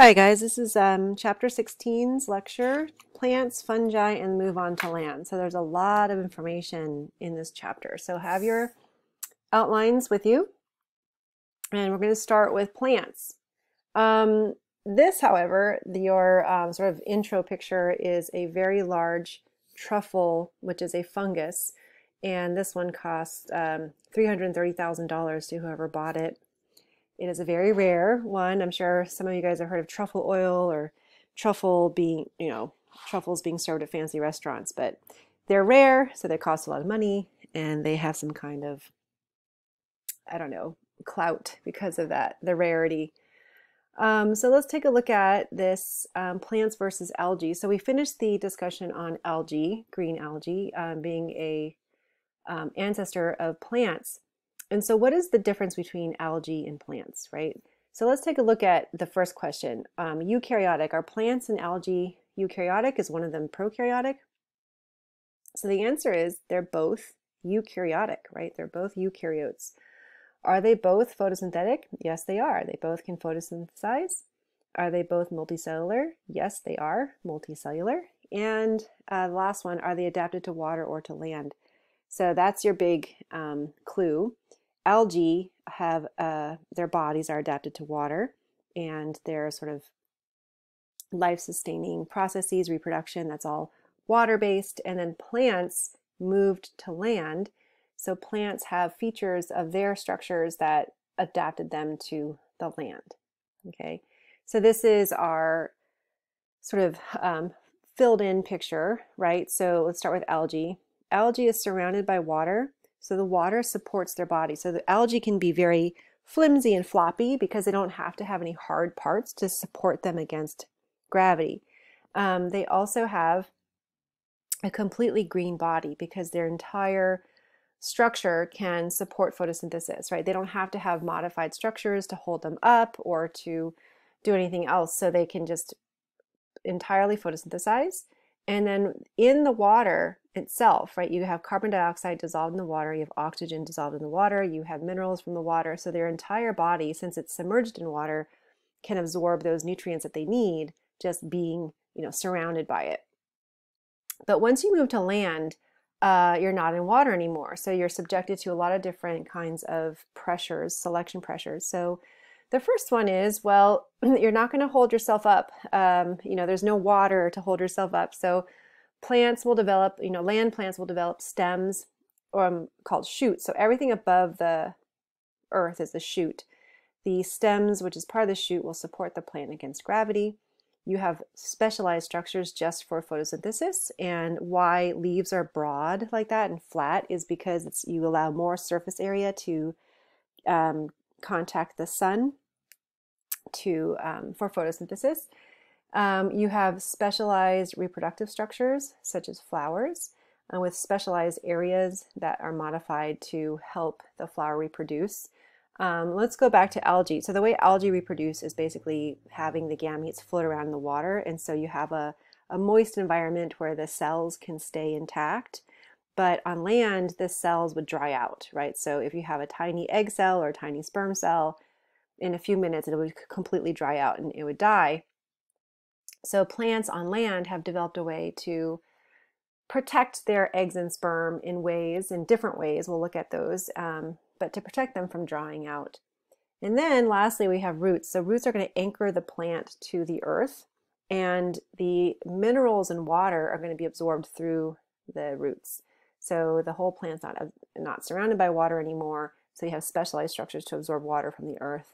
Hi guys, this is um, chapter 16's lecture, plants, fungi, and move on to land. So there's a lot of information in this chapter. So have your outlines with you. And we're going to start with plants. Um, this, however, your um, sort of intro picture is a very large truffle, which is a fungus. And this one costs um, $330,000 to whoever bought it. It is a very rare one. I'm sure some of you guys have heard of truffle oil or truffle being, you know, truffles being served at fancy restaurants, but they're rare, so they cost a lot of money, and they have some kind of, I don't know, clout because of that, the rarity. Um, so let's take a look at this um, plants versus algae. So we finished the discussion on algae, green algae, um, being a um, ancestor of plants. And so what is the difference between algae and plants, right? So let's take a look at the first question. Um, eukaryotic, are plants and algae eukaryotic? Is one of them prokaryotic? So the answer is they're both eukaryotic, right? They're both eukaryotes. Are they both photosynthetic? Yes, they are. They both can photosynthesize. Are they both multicellular? Yes, they are multicellular. And uh, the last one, are they adapted to water or to land? So that's your big um, clue algae have uh, their bodies are adapted to water and their sort of life sustaining processes, reproduction, that's all water based. And then plants moved to land. So plants have features of their structures that adapted them to the land. Okay, so this is our sort of um, filled in picture, right? So let's start with algae. Algae is surrounded by water so the water supports their body. So the algae can be very flimsy and floppy because they don't have to have any hard parts to support them against gravity. Um, they also have a completely green body because their entire structure can support photosynthesis, right? They don't have to have modified structures to hold them up or to do anything else. So they can just entirely photosynthesize. And then in the water, itself, right? You have carbon dioxide dissolved in the water, you have oxygen dissolved in the water, you have minerals from the water. So their entire body, since it's submerged in water, can absorb those nutrients that they need just being, you know, surrounded by it. But once you move to land, uh, you're not in water anymore. So you're subjected to a lot of different kinds of pressures, selection pressures. So the first one is, well, you're not going to hold yourself up. Um, you know, there's no water to hold yourself up. So plants will develop, you know, land plants will develop stems um, called shoots. So everything above the earth is the shoot. The stems, which is part of the shoot, will support the plant against gravity. You have specialized structures just for photosynthesis, and why leaves are broad like that and flat is because you allow more surface area to um, contact the sun to um, for photosynthesis. Um, you have specialized reproductive structures, such as flowers, uh, with specialized areas that are modified to help the flower reproduce. Um, let's go back to algae. So the way algae reproduce is basically having the gametes float around in the water, and so you have a, a moist environment where the cells can stay intact. But on land, the cells would dry out, right? So if you have a tiny egg cell or a tiny sperm cell, in a few minutes it would completely dry out and it would die. So plants on land have developed a way to protect their eggs and sperm in ways, in different ways. We'll look at those, um, but to protect them from drying out. And then lastly, we have roots. So roots are going to anchor the plant to the earth, and the minerals and water are going to be absorbed through the roots. So the whole plant's not, not surrounded by water anymore. So you have specialized structures to absorb water from the earth,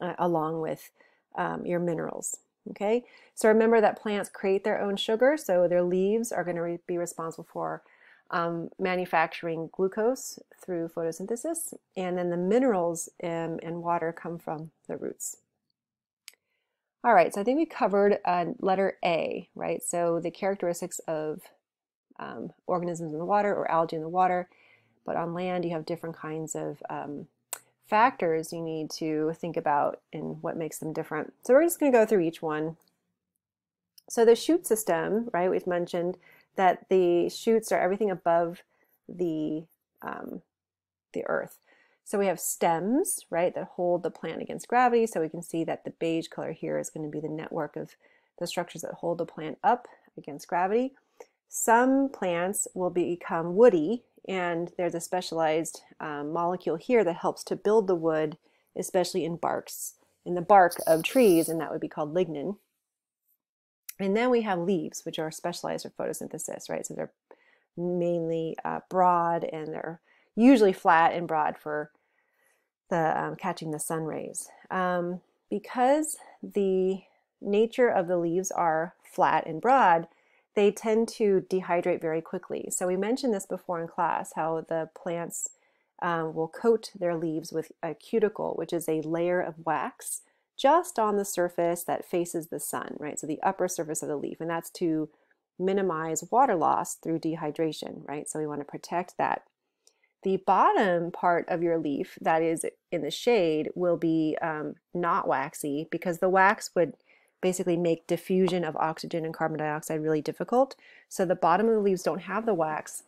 uh, along with um, your minerals. Okay, so remember that plants create their own sugar, so their leaves are going to re be responsible for um, manufacturing glucose through photosynthesis, and then the minerals um, and water come from the roots. All right, so I think we covered uh, letter A, right? So the characteristics of um, organisms in the water or algae in the water, but on land you have different kinds of um, factors you need to think about and what makes them different. So we're just going to go through each one. So the shoot system, right, we've mentioned that the shoots are everything above the, um, the earth. So we have stems, right, that hold the plant against gravity. So we can see that the beige color here is going to be the network of the structures that hold the plant up against gravity. Some plants will become woody, and there's a specialized um, molecule here that helps to build the wood, especially in barks, in the bark of trees, and that would be called lignin. And then we have leaves, which are specialized for photosynthesis, right? So they're mainly uh, broad and they're usually flat and broad for the um, catching the sun rays. Um, because the nature of the leaves are flat and broad, they tend to dehydrate very quickly. So we mentioned this before in class, how the plants um, will coat their leaves with a cuticle, which is a layer of wax just on the surface that faces the sun, right? So the upper surface of the leaf, and that's to minimize water loss through dehydration, right? So we want to protect that. The bottom part of your leaf that is in the shade will be um, not waxy because the wax would basically make diffusion of oxygen and carbon dioxide really difficult. So the bottom of the leaves don't have the wax.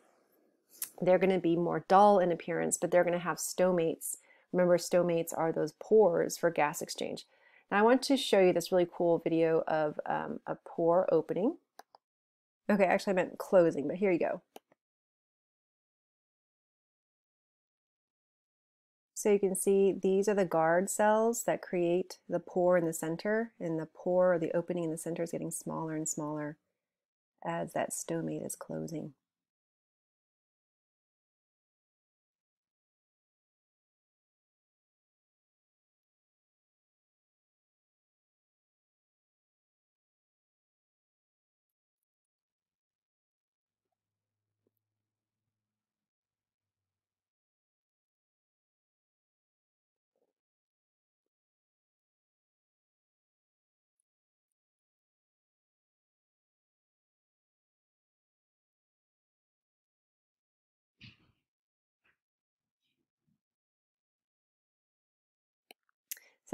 They're going to be more dull in appearance, but they're going to have stomates. Remember, stomates are those pores for gas exchange. Now I want to show you this really cool video of um, a pore opening. Okay, actually I meant closing, but here you go. So you can see these are the guard cells that create the pore in the center, and the pore or the opening in the center is getting smaller and smaller as that stomate is closing.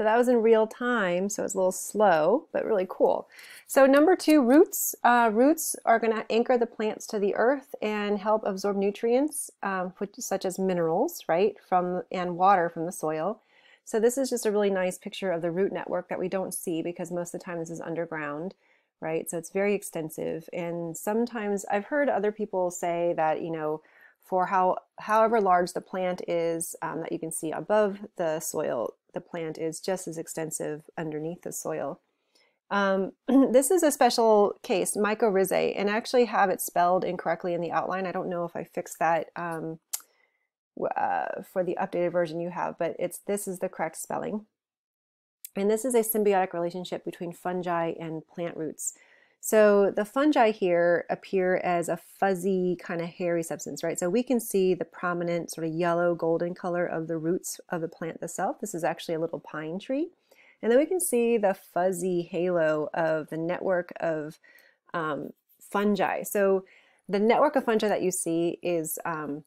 So that was in real time, so it's a little slow, but really cool. So number two, roots. Uh, roots are going to anchor the plants to the earth and help absorb nutrients, um, such as minerals, right, from and water from the soil. So this is just a really nice picture of the root network that we don't see because most of the time this is underground, right? So it's very extensive. And sometimes I've heard other people say that, you know, for how however large the plant is um, that you can see above the soil, the plant is just as extensive underneath the soil. Um, this is a special case, mycorrhizae, and I actually have it spelled incorrectly in the outline. I don't know if I fixed that um, uh, for the updated version you have, but it's this is the correct spelling. And this is a symbiotic relationship between fungi and plant roots. So the fungi here appear as a fuzzy kind of hairy substance, right? So we can see the prominent sort of yellow golden color of the roots of the plant itself. This is actually a little pine tree. And then we can see the fuzzy halo of the network of um, fungi. So the network of fungi that you see is, um,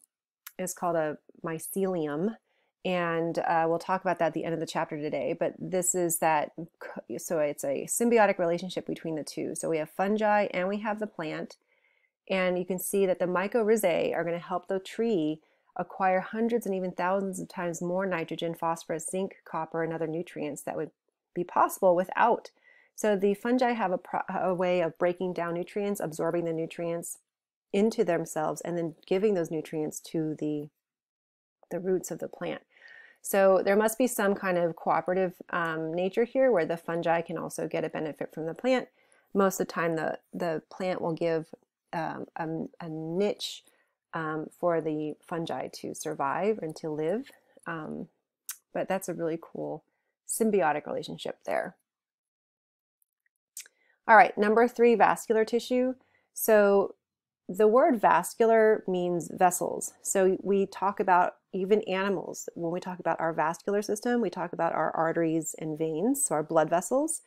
is called a mycelium and uh, we'll talk about that at the end of the chapter today but this is that so it's a symbiotic relationship between the two. So we have fungi and we have the plant and you can see that the mycorrhizae are going to help the tree acquire hundreds and even thousands of times more nitrogen phosphorus zinc copper and other nutrients that would be possible without. So the fungi have a, a way of breaking down nutrients absorbing the nutrients into themselves and then giving those nutrients to the the roots of the plant so there must be some kind of cooperative um, nature here where the fungi can also get a benefit from the plant. Most of the time the, the plant will give um, a, a, niche um, for the fungi to survive and to live. Um, but that's a really cool symbiotic relationship there. All right, number three, vascular tissue. So the word vascular means vessels. So we talk about even animals. When we talk about our vascular system, we talk about our arteries and veins, so our blood vessels.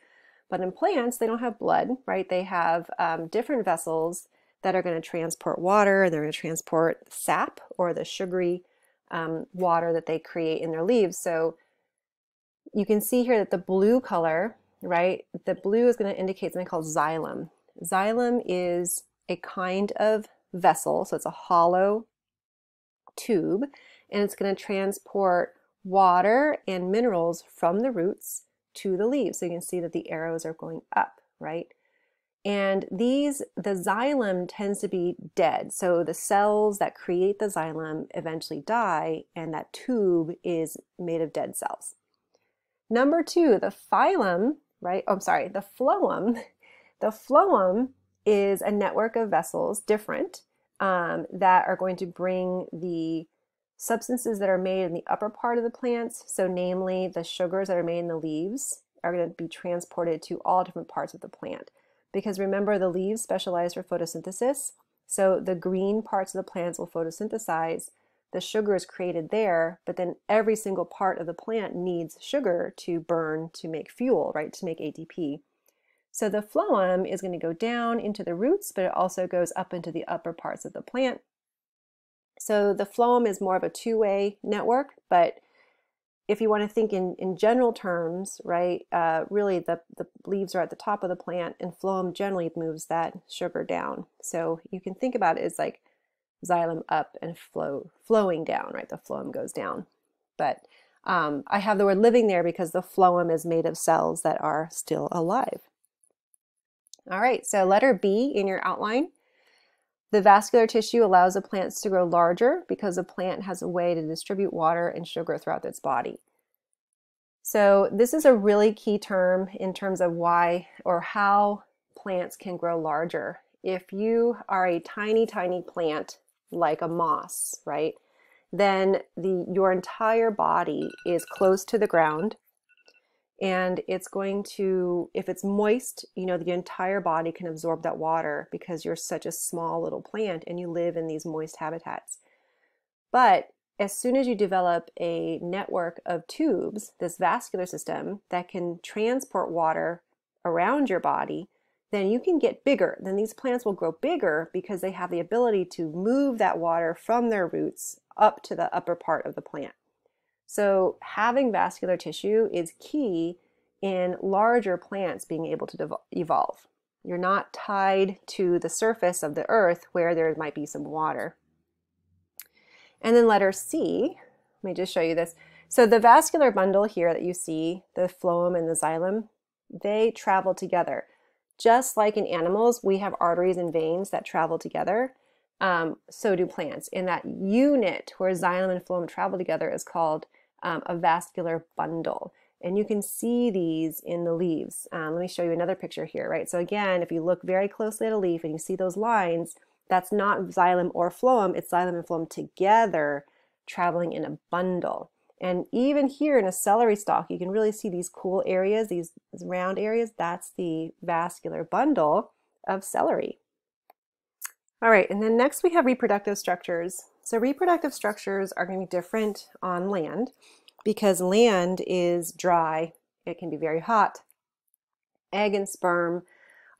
But in plants, they don't have blood, right? They have um, different vessels that are going to transport water. They're going to transport sap or the sugary um, water that they create in their leaves. So you can see here that the blue color, right? The blue is going to indicate something called xylem. Xylem is a kind of vessel, so it's a hollow tube, and it's going to transport water and minerals from the roots to the leaves. So you can see that the arrows are going up, right? And these, the xylem tends to be dead. So the cells that create the xylem eventually die, and that tube is made of dead cells. Number two, the phylum, right? Oh, I'm sorry, the phloem. The phloem is a network of vessels, different, um, that are going to bring the substances that are made in the upper part of the plants, so namely the sugars that are made in the leaves, are going to be transported to all different parts of the plant. Because remember, the leaves specialize for photosynthesis, so the green parts of the plants will photosynthesize. The sugar is created there, but then every single part of the plant needs sugar to burn to make fuel, right, to make ATP. So the phloem is going to go down into the roots, but it also goes up into the upper parts of the plant so the phloem is more of a two-way network, but if you want to think in, in general terms, right, uh, really the, the leaves are at the top of the plant and phloem generally moves that sugar down. So you can think about it as like xylem up and flow flowing down, right? The phloem goes down. But um, I have the word living there because the phloem is made of cells that are still alive. All right, so letter B in your outline the vascular tissue allows the plants to grow larger because the plant has a way to distribute water and sugar throughout its body. So this is a really key term in terms of why or how plants can grow larger. If you are a tiny, tiny plant like a moss, right, then the, your entire body is close to the ground and it's going to if it's moist you know the entire body can absorb that water because you're such a small little plant and you live in these moist habitats. But as soon as you develop a network of tubes this vascular system that can transport water around your body then you can get bigger. Then these plants will grow bigger because they have the ability to move that water from their roots up to the upper part of the plant so having vascular tissue is key in larger plants being able to evolve. You're not tied to the surface of the earth where there might be some water. And then letter C, let me just show you this. So the vascular bundle here that you see, the phloem and the xylem, they travel together. Just like in animals, we have arteries and veins that travel together. Um, so do plants. And that unit where xylem and phloem travel together is called um, a vascular bundle. And you can see these in the leaves. Um, let me show you another picture here, right? So again, if you look very closely at a leaf and you see those lines, that's not xylem or phloem, it's xylem and phloem together traveling in a bundle. And even here in a celery stalk, you can really see these cool areas, these round areas. That's the vascular bundle of celery. All right, and then next we have reproductive structures. So reproductive structures are going to be different on land because land is dry. It can be very hot. Egg and sperm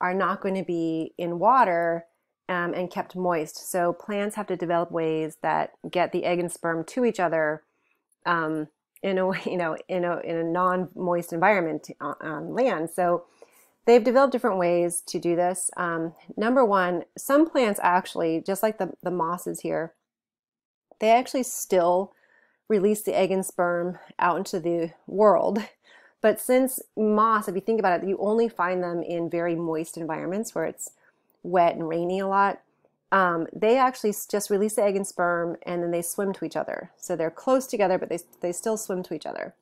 are not going to be in water um, and kept moist. So plants have to develop ways that get the egg and sperm to each other um, in a you know in a in a non-moist environment on, on land. So they've developed different ways to do this. Um, number one, some plants actually, just like the the mosses here, they actually still release the egg and sperm out into the world. But since moss, if you think about it, you only find them in very moist environments where it's wet and rainy a lot. Um, they actually just release the egg and sperm and then they swim to each other. So they're close together, but they, they still swim to each other.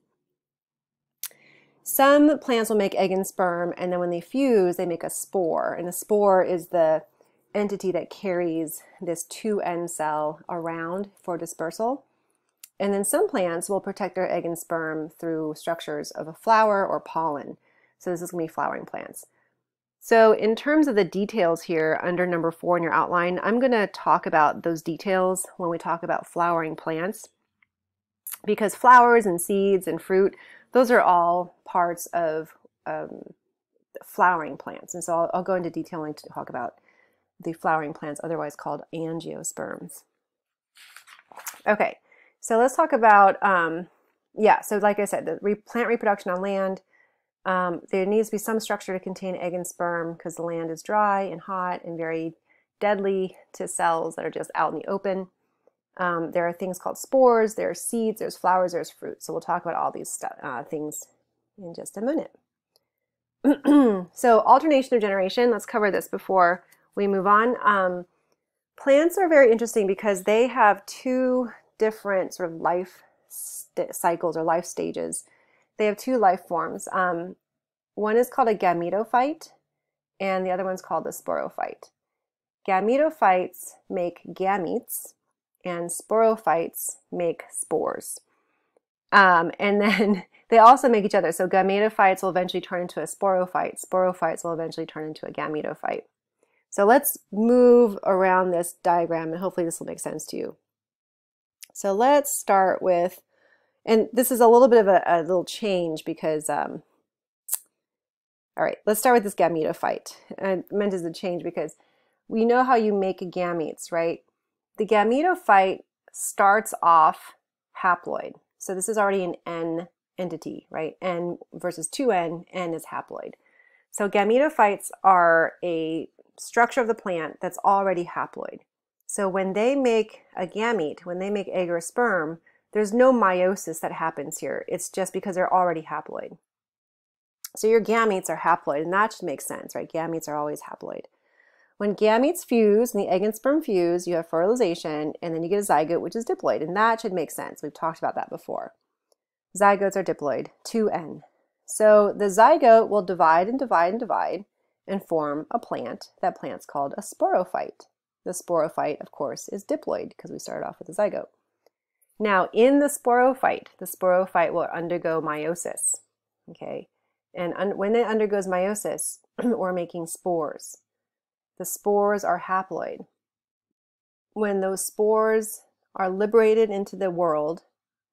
Some plants will make egg and sperm, and then when they fuse, they make a spore. And a spore is the entity that carries this 2N cell around for dispersal. And then some plants will protect their egg and sperm through structures of a flower or pollen. So this is going to be flowering plants. So in terms of the details here under number four in your outline, I'm going to talk about those details when we talk about flowering plants. Because flowers and seeds and fruit, those are all parts of um, flowering plants. And so I'll, I'll go into detailing to talk about the flowering plants, otherwise called angiosperms. Okay, so let's talk about, um, yeah, so like I said, the re plant reproduction on land, um, there needs to be some structure to contain egg and sperm because the land is dry and hot and very deadly to cells that are just out in the open. Um, there are things called spores, there are seeds, there's flowers, there's fruit. So we'll talk about all these uh, things in just a minute. so alternation of generation, let's cover this before we move on. Um, plants are very interesting because they have two different sort of life cycles or life stages. They have two life forms. Um, one is called a gametophyte, and the other one's called a sporophyte. Gametophytes make gametes, and sporophytes make spores. Um, and then they also make each other. So gametophytes will eventually turn into a sporophyte. Sporophytes will eventually turn into a gametophyte. So let's move around this diagram and hopefully this will make sense to you. So let's start with, and this is a little bit of a, a little change because, um, all right, let's start with this gametophyte. I meant as a change because we know how you make gametes, right? The gametophyte starts off haploid. So this is already an N entity, right? N versus 2N, N is haploid. So gametophytes are a structure of the plant that's already haploid. So when they make a gamete, when they make egg or sperm, there's no meiosis that happens here. It's just because they're already haploid. So your gametes are haploid, and that should make sense, right? Gametes are always haploid. When gametes fuse and the egg and sperm fuse, you have fertilization, and then you get a zygote, which is diploid, and that should make sense. We've talked about that before. Zygotes are diploid, 2N. So the zygote will divide and divide and divide and form a plant. That plant's called a sporophyte. The sporophyte, of course, is diploid because we started off with a zygote. Now, in the sporophyte, the sporophyte will undergo meiosis. Okay, and when it undergoes meiosis, we're making spores. The spores are haploid. When those spores are liberated into the world,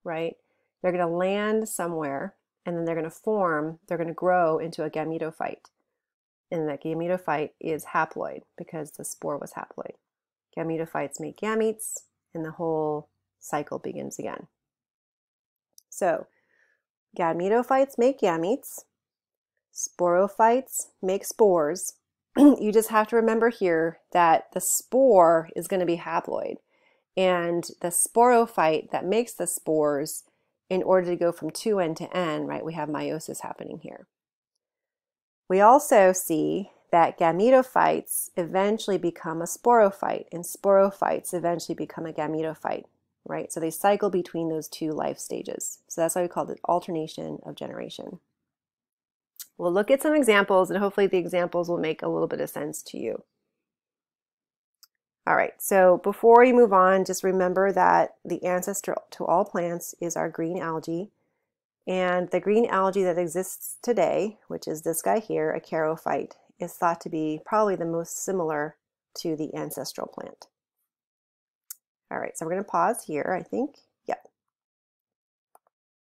right, they're going to land somewhere and then they're going to form, they're going to grow into a gametophyte. And that gametophyte is haploid because the spore was haploid. Gametophytes make gametes and the whole cycle begins again. So, gametophytes make gametes, sporophytes make spores, you just have to remember here that the spore is going to be haploid. And the sporophyte that makes the spores, in order to go from 2N to N, right, we have meiosis happening here. We also see that gametophytes eventually become a sporophyte, and sporophytes eventually become a gametophyte, right? So they cycle between those two life stages. So that's why we call it alternation of generation. We'll look at some examples and hopefully the examples will make a little bit of sense to you. All right, so before we move on, just remember that the ancestor to all plants is our green algae. And the green algae that exists today, which is this guy here, a charophyte, is thought to be probably the most similar to the ancestral plant. All right, so we're going to pause here, I think.